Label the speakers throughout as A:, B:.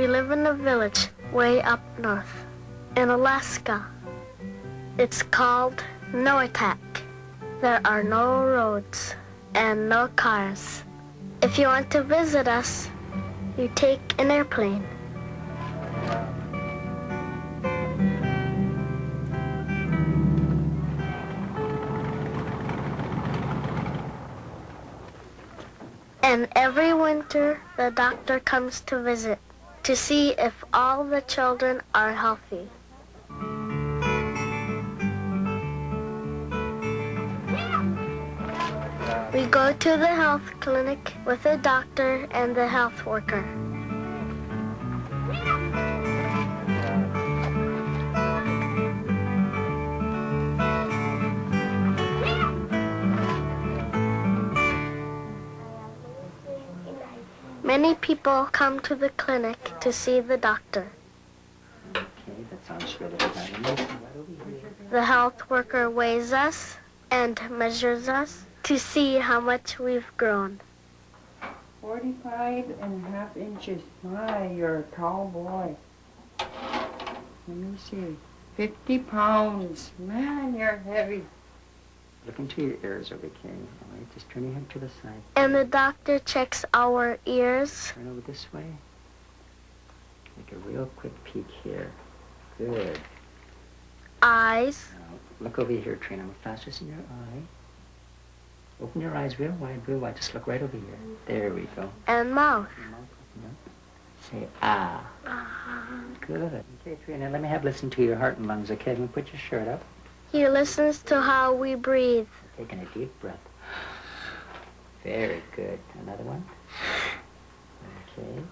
A: We live in a village way up north in Alaska. It's called Noatak. There are no roads and no cars. If you want to visit us, you take an airplane. And every winter, the doctor comes to visit to see if all the children are healthy. We go to the health clinic with the doctor and the health worker. Many people come to the clinic to see the doctor.
B: Okay, that sounds good. everybody. Listen right over here.
A: The health worker weighs us and measures us to see how much we've grown.
C: 45 and a half inches. My, you're a tall boy. Let me see. 50 pounds. Man, you're heavy.
B: Look into your ears over here. All right, just turn your head to the side.
A: And the doctor checks our ears,
B: Turn over this way. Take a real quick peek here. Good.
A: eyes,
B: Now, look over here, Trina. Look fastest in your eye. Open your eyes real wide, real wide. Just look right over here. There we go.
A: and mouth.
B: Mouth. Say ah. Good. Okay, Trina, let me have listen to your heart and lungs, okay? Let me put your shirt up.
A: He listens to how we breathe.
B: Taking a deep breath. Very good. Another one. Okay.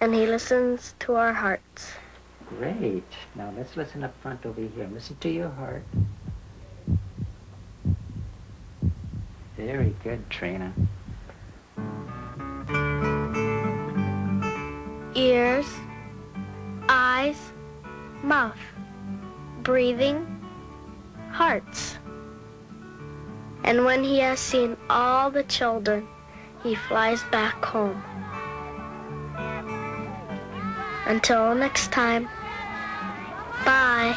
A: And he listens to our hearts.
B: Great. Now let's listen up front over here. Listen to your heart. Very good, Trina.
A: Ears, eyes, mouth, breathing, hearts. And when he has seen all the children, he flies back home. Until next time, bye.